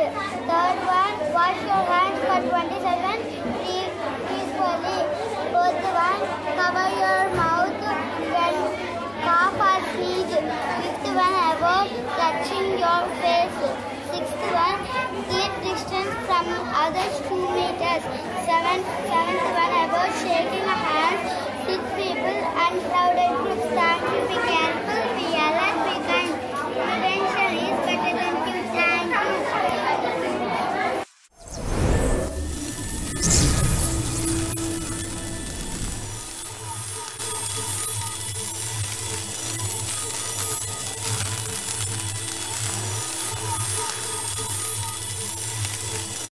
Third one, wash your hands for 20 seconds peacefully. Fourth one, cover your mouth when cough or sneeze. Fifth one, avoid touching your face. Sixth one, keep distance from others 2 meters. Seventh, seventh one, avoid